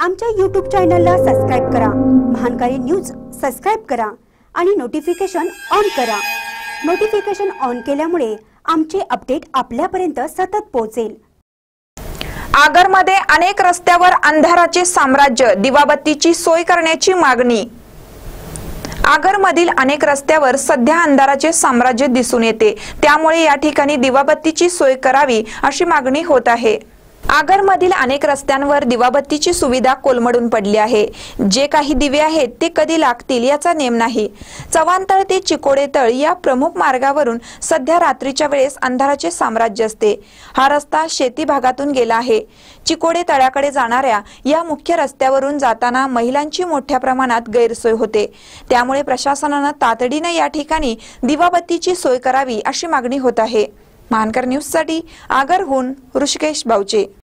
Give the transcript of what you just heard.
आमच्या यूट्यूब चॅनलला सबस्क्राईब करा. महानकारी न्यूज सबस्क्राईब करा आणि नोटिफिकेशन ऑन करा. नोटिफिकेशन ऑन केल्यामुळे आमचे अपडेट आपल्यापर्यंत सतत पोहोचेल. आगरमध्ये अनेक रस्त्यावर अंधाराचे साम्राज्य दिवाबत्तीची सोय करण्याची मागणी. आगरमधील अनेक रस्त्यावर सध्या अंधाराचे साम्राज्य दिसून येते. त्यामुळे या ठिकाणी दिवाबत्तीची सोय करावी अशी मागणी होत आहे. आगरमधील अनेक रस्त्यांवर दिवाबत्तीची सुविधा कोलमडून पडली आहे. जे काही दिवे आहेत ते कधी लागतील याचा नेम नाही. चव्हाणतळ ते चिकोडे तळ या प्रमुख मार्गावरून सध्या रात्रीच्या वेळेस अंधाराचे साम्राज्य असते. हा रस्ता शेती भागातून गेला आहे. चिकोडे तळ्याकडे जाणाऱ्या या मुख्य रस्त्यावरून जाताना महिलांची मोठ्या प्रमाणात गैरसोय होते. त्यामुळे प्रशासनानं तातडीनं या ठिकाणी दिवाबत्तीची सोय करावी अशी मागणी होत आहे. मानकर न्यूजसाठी आगरहून ऋषिकेश बावचे.